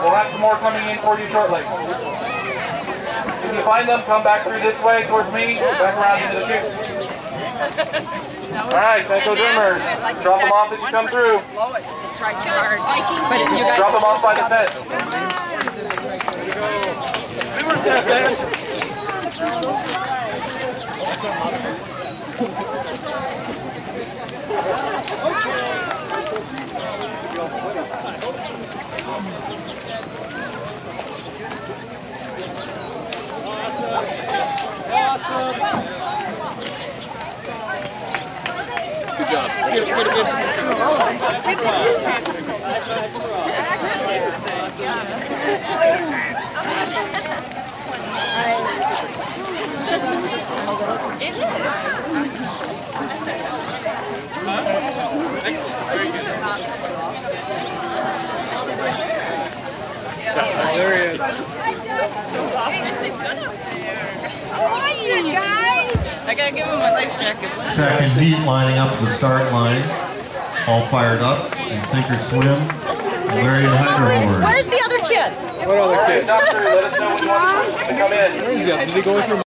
We'll have some more coming in for you shortly. If you find them, come back through this way towards me, back around into the chute. All right, Taiko Drummers, drop them off as you come through. Drop them off by the fence. We weren't that bad. Good job. Good, good, good. There I gotta give him my life jacket. Second heat lining up the start line, all fired up, and sink or swim, Larry and Hydroboard. Where's the other kid? What other kid? Come through, let us know when you want to come in. Where is he? Did he go with your